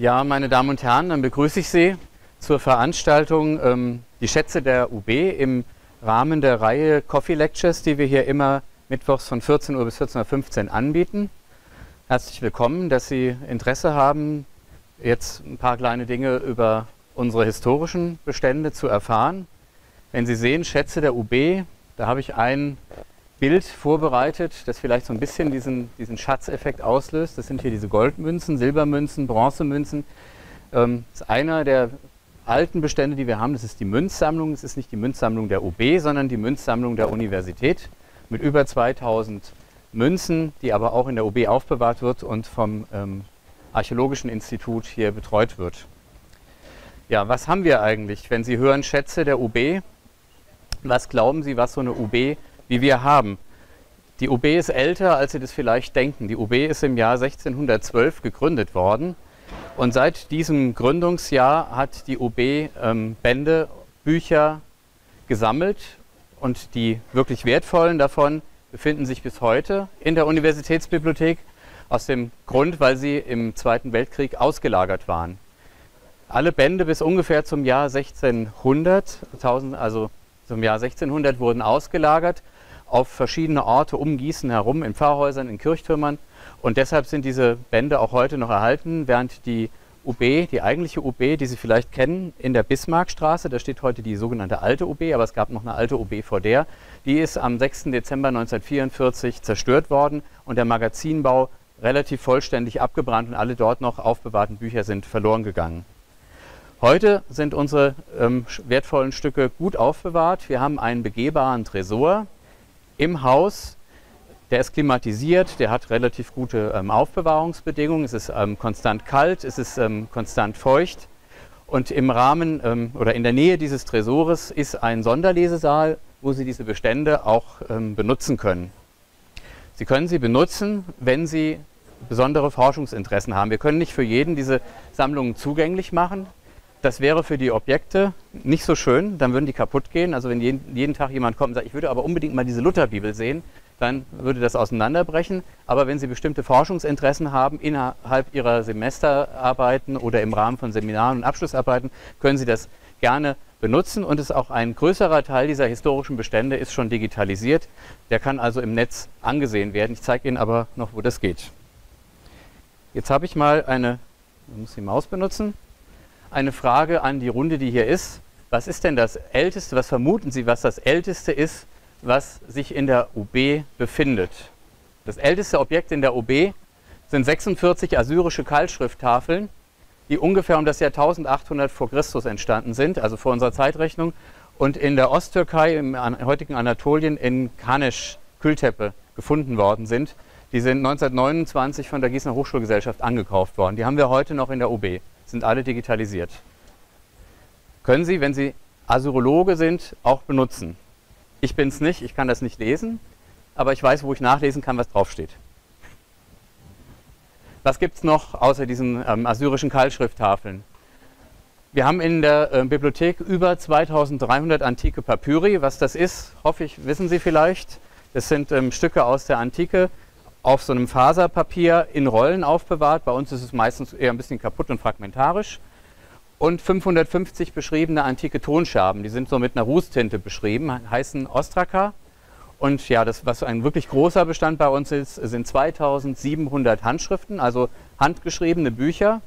Ja, meine Damen und Herren, dann begrüße ich Sie zur Veranstaltung ähm, Die Schätze der UB im Rahmen der Reihe Coffee Lectures, die wir hier immer mittwochs von 14 Uhr bis 14.15 Uhr anbieten. Herzlich willkommen, dass Sie Interesse haben, jetzt ein paar kleine Dinge über unsere historischen Bestände zu erfahren. Wenn Sie sehen, Schätze der UB, da habe ich ein Bild vorbereitet, das vielleicht so ein bisschen diesen, diesen Schatzeffekt auslöst. Das sind hier diese Goldmünzen, Silbermünzen, Bronzemünzen. Ähm, das ist einer der alten Bestände, die wir haben. Das ist die Münzsammlung. Es ist nicht die Münzsammlung der UB, sondern die Münzsammlung der Universität mit über 2000 Münzen, die aber auch in der UB aufbewahrt wird und vom ähm, Archäologischen Institut hier betreut wird. Ja, was haben wir eigentlich, wenn Sie hören Schätze der UB? Was glauben Sie, was so eine UB wie wir haben. Die UB ist älter, als Sie das vielleicht denken. Die UB ist im Jahr 1612 gegründet worden. Und seit diesem Gründungsjahr hat die UB ähm, Bände, Bücher gesammelt. Und die wirklich wertvollen davon befinden sich bis heute in der Universitätsbibliothek. Aus dem Grund, weil sie im Zweiten Weltkrieg ausgelagert waren. Alle Bände bis ungefähr zum Jahr 1600, also zum Jahr 1600 wurden ausgelagert auf verschiedene Orte um Gießen herum, in Pfarrhäusern, in Kirchtürmern. Und deshalb sind diese Bände auch heute noch erhalten, während die UB, die eigentliche UB, die Sie vielleicht kennen, in der Bismarckstraße, da steht heute die sogenannte alte UB, aber es gab noch eine alte UB vor der, die ist am 6. Dezember 1944 zerstört worden und der Magazinbau relativ vollständig abgebrannt und alle dort noch aufbewahrten Bücher sind verloren gegangen. Heute sind unsere ähm, wertvollen Stücke gut aufbewahrt. Wir haben einen begehbaren Tresor, im Haus. Der ist klimatisiert, der hat relativ gute ähm, Aufbewahrungsbedingungen. Es ist ähm, konstant kalt, es ist ähm, konstant feucht. Und im Rahmen ähm, oder in der Nähe dieses Tresores ist ein Sonderlesesaal, wo Sie diese Bestände auch ähm, benutzen können. Sie können sie benutzen, wenn Sie besondere Forschungsinteressen haben. Wir können nicht für jeden diese Sammlungen zugänglich machen. Das wäre für die Objekte nicht so schön, dann würden die kaputt gehen. Also wenn jeden, jeden Tag jemand kommt und sagt, ich würde aber unbedingt mal diese Lutherbibel sehen, dann würde das auseinanderbrechen. Aber wenn Sie bestimmte Forschungsinteressen haben innerhalb Ihrer Semesterarbeiten oder im Rahmen von Seminaren und Abschlussarbeiten, können Sie das gerne benutzen und es ist auch ein größerer Teil dieser historischen Bestände ist schon digitalisiert. Der kann also im Netz angesehen werden. Ich zeige Ihnen aber noch, wo das geht. Jetzt habe ich mal eine, ich muss die Maus benutzen eine Frage an die Runde, die hier ist. Was ist denn das Älteste, was vermuten Sie, was das Älteste ist, was sich in der UB befindet? Das älteste Objekt in der UB sind 46 assyrische Keilschrifttafeln, die ungefähr um das Jahr 1800 vor Christus entstanden sind, also vor unserer Zeitrechnung, und in der Osttürkei, im heutigen Anatolien, in Kanesch, Kültepe, gefunden worden sind. Die sind 1929 von der Gießener Hochschulgesellschaft angekauft worden. Die haben wir heute noch in der UB sind alle digitalisiert. Können Sie, wenn Sie Asyrologe sind, auch benutzen. Ich bin es nicht, ich kann das nicht lesen, aber ich weiß, wo ich nachlesen kann, was draufsteht. Was gibt es noch außer diesen ähm, assyrischen Keilschrifttafeln? Wir haben in der äh, Bibliothek über 2300 antike Papyri. Was das ist, hoffe ich, wissen Sie vielleicht. Das sind ähm, Stücke aus der Antike, auf so einem Faserpapier in Rollen aufbewahrt. Bei uns ist es meistens eher ein bisschen kaputt und fragmentarisch. Und 550 beschriebene antike Tonscherben, die sind so mit einer Rußtinte beschrieben, heißen Ostraka. Und ja, das, was ein wirklich großer Bestand bei uns ist, sind 2700 Handschriften, also handgeschriebene Bücher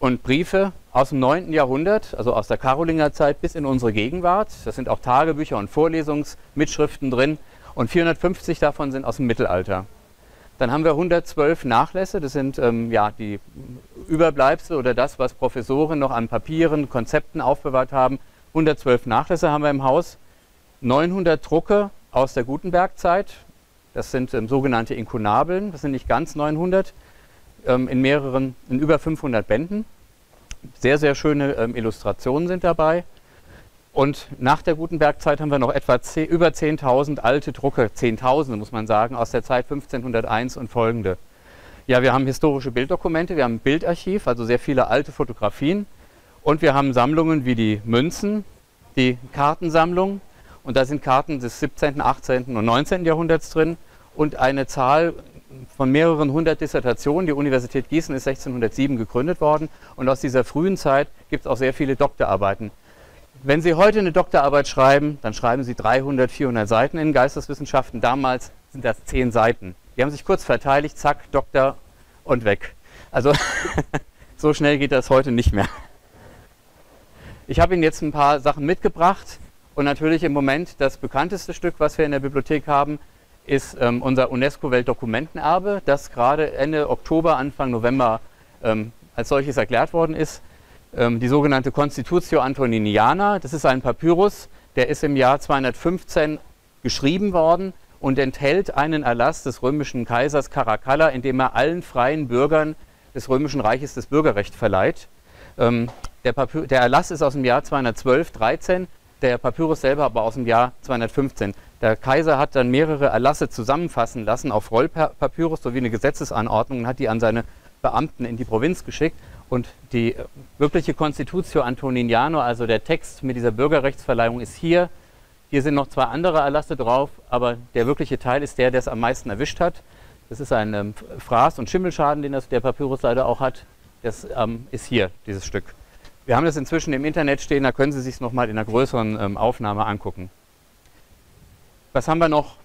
und Briefe aus dem 9. Jahrhundert, also aus der Karolingerzeit bis in unsere Gegenwart. Das sind auch Tagebücher und Vorlesungsmitschriften drin und 450 davon sind aus dem Mittelalter. Dann haben wir 112 Nachlässe, das sind ähm, ja, die Überbleibsel oder das, was Professoren noch an Papieren, Konzepten aufbewahrt haben. 112 Nachlässe haben wir im Haus, 900 Drucke aus der Gutenbergzeit, das sind ähm, sogenannte Inkunabeln, das sind nicht ganz 900, ähm, in mehreren, in über 500 Bänden. Sehr, sehr schöne ähm, Illustrationen sind dabei. Und nach der Gutenbergzeit haben wir noch etwa 10, über 10.000 alte Drucke, 10.000 muss man sagen, aus der Zeit 1501 und folgende. Ja, wir haben historische Bilddokumente, wir haben ein Bildarchiv, also sehr viele alte Fotografien. Und wir haben Sammlungen wie die Münzen, die Kartensammlung. Und da sind Karten des 17., 18. und 19. Jahrhunderts drin. Und eine Zahl, von mehreren hundert Dissertationen. Die Universität Gießen ist 1607 gegründet worden und aus dieser frühen Zeit gibt es auch sehr viele Doktorarbeiten. Wenn Sie heute eine Doktorarbeit schreiben, dann schreiben Sie 300, 400 Seiten in Geisteswissenschaften. Damals sind das 10 Seiten. Die haben sich kurz verteidigt, zack, Doktor und weg. Also so schnell geht das heute nicht mehr. Ich habe Ihnen jetzt ein paar Sachen mitgebracht und natürlich im Moment das bekannteste Stück, was wir in der Bibliothek haben, ist ähm, unser UNESCO-Weltdokumentenerbe, das gerade Ende Oktober, Anfang November ähm, als solches erklärt worden ist. Ähm, die sogenannte Constitutio Antoniniana, das ist ein Papyrus, der ist im Jahr 215 geschrieben worden und enthält einen Erlass des römischen Kaisers Caracalla, in dem er allen freien Bürgern des römischen Reiches das Bürgerrecht verleiht. Ähm, der, der, Erlass ist aus dem Jahr 212, 13, der Papyrus selber aber aus dem Jahr 215. Der Kaiser hat dann mehrere Erlasse zusammenfassen lassen auf Rollpapyrus sowie eine Gesetzesanordnung und hat die an seine Beamten in die Provinz geschickt. Und die äh, wirkliche Constitutio Antoniniano, also der Text mit dieser Bürgerrechtsverleihung, ist hier. Hier sind noch zwei andere Erlasse drauf, aber der wirkliche Teil ist der, der es am meisten erwischt hat. Das ist ein ähm, Fraß- und Schimmelschaden, den das, der Papyrus leider auch hat. Das ähm, ist hier, dieses Stück. Wir haben das inzwischen im Internet stehen, da können Sie sich nochmal in einer größeren ähm, Aufnahme angucken. Was haben wir noch?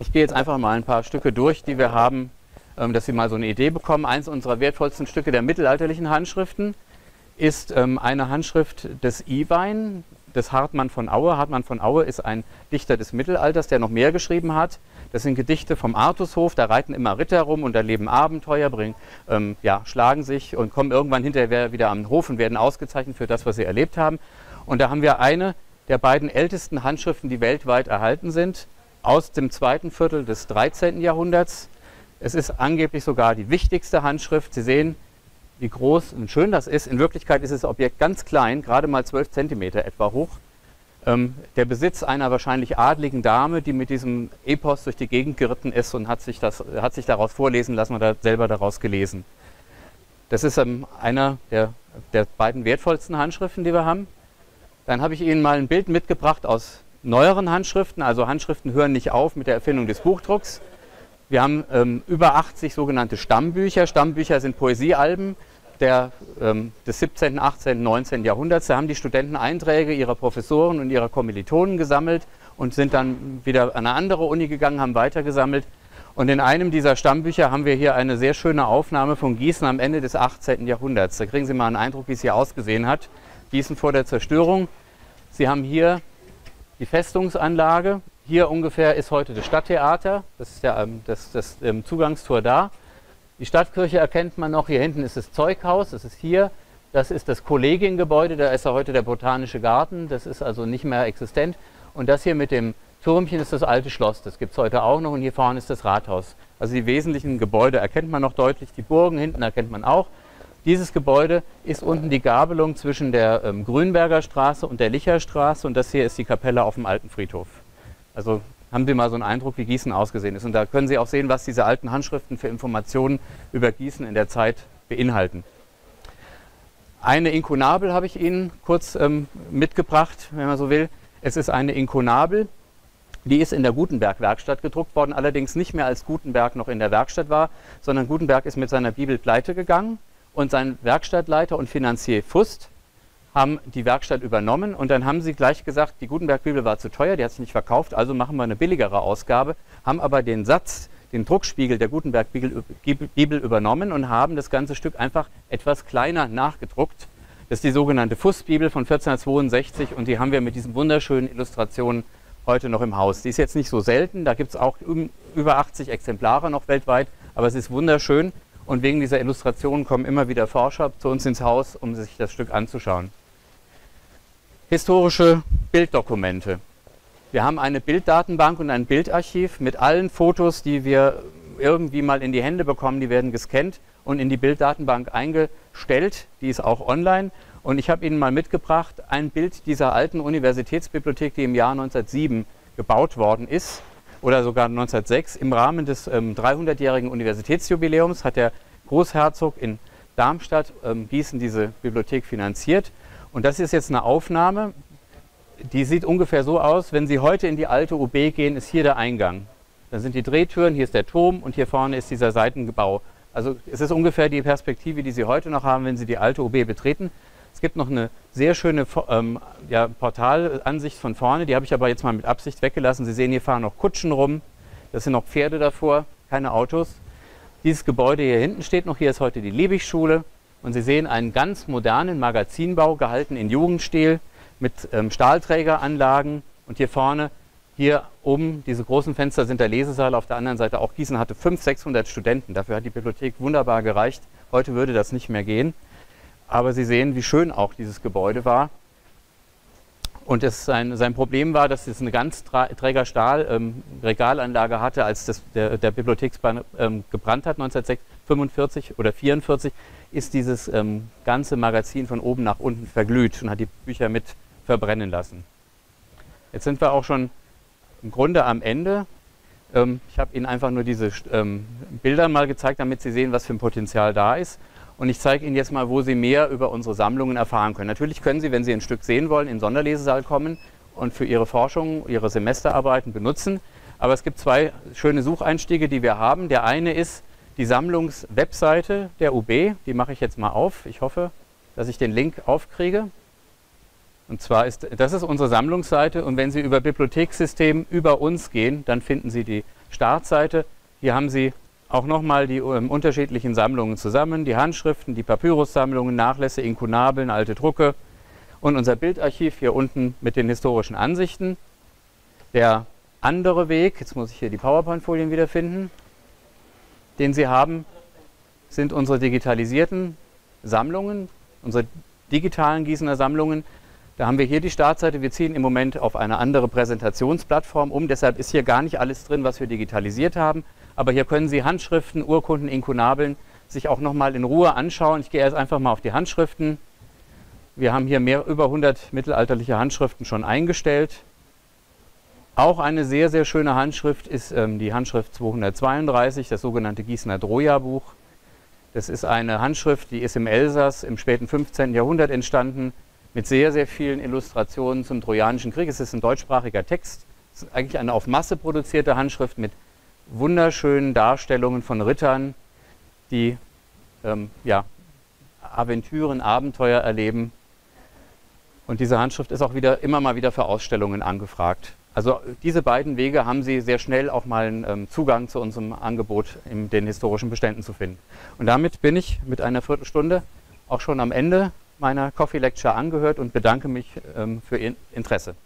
Ich gehe jetzt einfach mal ein paar Stücke durch, die wir haben, dass Sie mal so eine Idee bekommen. Eins unserer wertvollsten Stücke der mittelalterlichen Handschriften ist ähm, eine Handschrift des Iwein, des Hartmann von Aue. Hartmann von Aue ist ein Dichter des Mittelalters, der noch mehr geschrieben hat. Das sind Gedichte vom Artushof, da reiten immer Ritter rum und erleben Abenteuer, bringen, ähm, ja, schlagen sich und kommen irgendwann hinterher wieder am Hof und werden ausgezeichnet für das, was sie erlebt haben. Und da haben wir eine der beiden ältesten Handschriften, die weltweit erhalten sind, aus dem zweiten Viertel des 13. Jahrhunderts. Es ist angeblich sogar die wichtigste Handschrift. Sie sehen, wie groß und schön das ist. In Wirklichkeit ist das Objekt ganz klein, gerade mal 12 cm etwa hoch. Ähm, der Besitz einer wahrscheinlich adligen Dame, die mit diesem Epos durch die Gegend geritten ist und hat sich, das, hat sich daraus vorlesen lassen oder selber daraus gelesen. Das ist ähm, einer der, der beiden wertvollsten Handschriften, die wir haben. Dann habe ich Ihnen mal ein Bild mitgebracht aus neueren Handschriften. Also Handschriften hören nicht auf mit der Erfindung des Buchdrucks. Wir haben ähm, über 80 sogenannte Stammbücher. Stammbücher sind Poesiealben der, ähm, des 17., 18., 19. Jahrhunderts. Da haben die Studenten Einträge ihrer Professoren und ihrer Kommilitonen gesammelt und sind dann wieder an eine andere Uni gegangen, haben weitergesammelt. Und in einem dieser Stammbücher haben wir hier eine sehr schöne Aufnahme von Gießen am Ende des 18. Jahrhunderts. Da kriegen Sie mal einen Eindruck, wie es hier ausgesehen hat. Gießen vor der Zerstörung. Sie haben hier die Festungsanlage. Hier ungefähr ist heute das Stadttheater. Das ist der, ähm, das, das ähm, Zugangstor da. Die Stadtkirche erkennt man noch. Hier hinten ist das Zeughaus. Das ist hier. Das ist das Kollegiengebäude. Da ist ja heute der Botanische Garten. Das ist also nicht mehr existent. Und das hier mit dem Turmchen ist das alte Schloss. Das gibt es heute auch noch. Und hier vorne ist das Rathaus. Also die wesentlichen Gebäude erkennt man noch deutlich. Die Burgen hinten erkennt man auch. Dieses Gebäude ist unten die Gabelung zwischen der ähm, Grünberger Straße und der Licherstraße und das hier ist die Kapelle auf dem alten Friedhof. Also haben Sie mal so einen Eindruck, wie Gießen ausgesehen ist. Und da können Sie auch sehen, was diese alten Handschriften für Informationen über Gießen in der Zeit beinhalten. Eine Inkunabel habe ich Ihnen kurz ähm, mitgebracht, wenn man so will. Es ist eine Inkunabel, die ist in der Gutenberg-Werkstatt gedruckt worden, allerdings nicht mehr als Gutenberg noch in der Werkstatt war, sondern Gutenberg ist mit seiner Bibel pleite gegangen und sein Werkstattleiter und Finanzier Fust haben die Werkstatt übernommen und dann haben sie gleich gesagt, die Gutenberg-Bibel war zu teuer, die hat sich nicht verkauft, also machen wir eine billigere Ausgabe, haben aber den Satz, den Druckspiegel der Gutenberg-Bibel übernommen und haben das ganze Stück einfach etwas kleiner nachgedruckt. Das ist die sogenannte Fuß-Bibel von 1462 und die haben wir mit diesen wunderschönen Illustrationen heute noch im Haus. Die ist jetzt nicht so selten, da gibt es auch über 80 Exemplare noch weltweit, aber es ist wunderschön und wegen dieser Illustrationen kommen immer wieder Forscher zu uns ins Haus, um sich das Stück anzuschauen. Historische Bilddokumente. Wir haben eine Bilddatenbank und ein Bildarchiv mit allen Fotos, die wir irgendwie mal in die Hände bekommen. Die werden gescannt und in die Bilddatenbank eingestellt. Die ist auch online. Und ich habe Ihnen mal mitgebracht ein Bild dieser alten Universitätsbibliothek, die im Jahr 1907 gebaut worden ist oder sogar 1906. Im Rahmen des ähm, 300-jährigen Universitätsjubiläums hat der Großherzog in Darmstadt ähm, Gießen diese Bibliothek finanziert. Und das ist jetzt eine Aufnahme, die sieht ungefähr so aus, wenn Sie heute in die alte UB gehen, ist hier der Eingang. Dann sind die Drehtüren, hier ist der Turm und hier vorne ist dieser Seitengebau. Also es ist ungefähr die Perspektive, die Sie heute noch haben, wenn Sie die alte OB betreten. Es gibt noch eine sehr schöne ähm, ja, Portalansicht von vorne, die habe ich aber jetzt mal mit Absicht weggelassen. Sie sehen, hier fahren noch Kutschen rum, das sind noch Pferde davor, keine Autos. Dieses Gebäude hier hinten steht noch, hier ist heute die Liebigschule. Und Sie sehen einen ganz modernen Magazinbau, gehalten in Jugendstil, mit ähm, Stahlträgeranlagen. Und hier vorne, hier oben, diese großen Fenster sind der Lesesaal, auf der anderen Seite auch Gießen hatte 500, 600 Studenten. Dafür hat die Bibliothek wunderbar gereicht. Heute würde das nicht mehr gehen. Aber Sie sehen, wie schön auch dieses Gebäude war. Und sein, sein, Problem war, dass es eine ganz träger Stahl-Regalanlage ähm, hatte, als das, der, der Bibliotheksbahn ähm, gebrannt hat 1945 oder 1944, ist dieses ähm, ganze Magazin von oben nach unten verglüht und hat die Bücher mit verbrennen lassen. Jetzt sind wir auch schon im Grunde am Ende. Ähm, ich habe Ihnen einfach nur diese ähm, Bilder mal gezeigt, damit Sie sehen, was für ein Potenzial da ist. Und ich zeige Ihnen jetzt mal, wo Sie mehr über unsere Sammlungen erfahren können. Natürlich können Sie, wenn Sie ein Stück sehen wollen, in den Sonderlesesaal kommen und für Ihre Forschung, Ihre Semesterarbeiten benutzen. Aber es gibt zwei schöne Sucheinstiege, die wir haben. Der eine ist die Sammlungswebseite der UB. Die mache ich jetzt mal auf. Ich hoffe, dass ich den Link aufkriege. Und zwar ist das ist unsere Sammlungsseite und wenn Sie über Bibliothekssystem über uns gehen, dann finden Sie die Startseite. Hier haben Sie auch nochmal die ähm, unterschiedlichen Sammlungen zusammen, die Handschriften, die Papyrussammlungen, Nachlässe, Inkunabeln, alte Drucke und unser Bildarchiv hier unten mit den historischen Ansichten. Der andere Weg, jetzt muss ich hier die PowerPoint-Folien wiederfinden, den Sie haben, sind unsere digitalisierten Sammlungen, unsere digitalen Gießener Sammlungen. Da haben wir hier die Startseite. Wir ziehen im Moment auf eine andere Präsentationsplattform um. Deshalb ist hier gar nicht alles drin, was wir digitalisiert haben. Aber hier können Sie Handschriften, Urkunden, Inkunabeln sich auch nochmal in Ruhe anschauen. Ich gehe erst einfach mal auf die Handschriften. Wir haben hier mehr über 100 mittelalterliche Handschriften schon eingestellt. Auch eine sehr, sehr schöne Handschrift ist ähm, die Handschrift 232, das sogenannte Gießener Droja-Buch. Das ist eine Handschrift, die ist im Elsass im späten 15. Jahrhundert entstanden, mit sehr, sehr vielen Illustrationen zum Trojanischen Krieg. Es ist ein deutschsprachiger Text. Es ist eigentlich eine auf Masse produzierte Handschrift mit wunderschönen Darstellungen von Rittern, die ähm, ja, Aventüren, Abenteuer erleben. Und diese Handschrift ist auch wieder immer mal wieder für Ausstellungen angefragt. Also diese beiden Wege haben Sie sehr schnell auch mal einen ähm, Zugang zu unserem Angebot in den historischen Beständen zu finden. Und damit bin ich mit einer Viertelstunde auch schon am Ende meiner Coffee Lecture angehört und bedanke mich ähm, für Ihr Interesse.